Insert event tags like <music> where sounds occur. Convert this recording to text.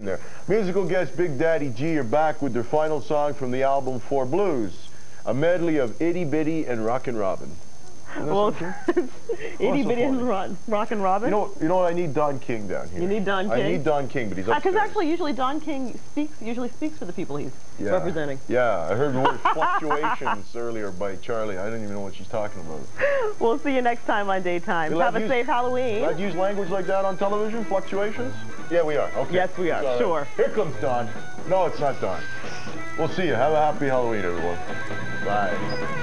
There. Musical guest Big Daddy G are back with their final song from the album Four Blues, a medley of Itty Bitty and Rockin' Robin. Well, <laughs> itty bitty and rock, Rockin' Robin. You know, you know what? I need Don King down here. You need Don King. I need Don King, but he's uh, upstairs. Because actually, usually Don King speaks. Usually speaks for the people he's yeah. representing. Yeah, I heard the word <laughs> fluctuations earlier by Charlie. I didn't even know what she's talking about. We'll see you next time on Daytime. Have a use, safe Halloween. Allowed use language like that on television? Fluctuations? Yeah, we are. Okay. Yes, we are. Sure. Here comes Don. No, it's not Don. We'll see you. Have a happy Halloween, everyone. Bye.